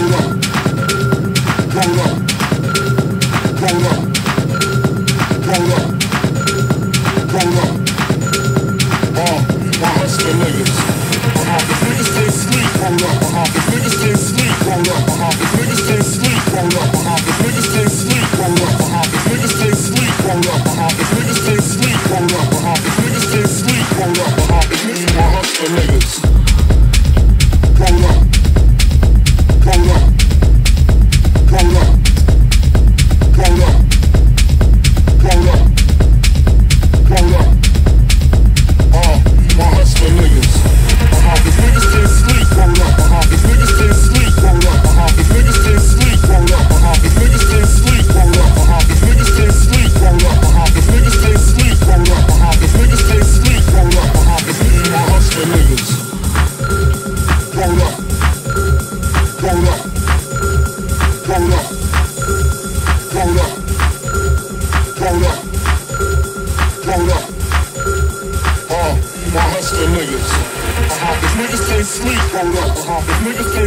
roll up.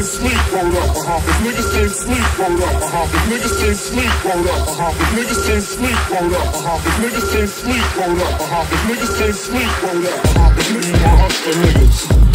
ain't sleep, hold up, uh-huh. If niggas ain't sleep, hold up, uh-huh. If niggas ain't sleep, hold up, uh-huh. If niggas ain't sleep, hold up, uh-huh. If niggas ain't sleep, hold up, uh-huh. If niggas ain't sleep, hold up, uh-huh. If niggas ain't sleep, hold up, uh-huh. If niggas ain't sleep, hold up, uh-huh. If niggas ain't sleep, hold up, uh-huh.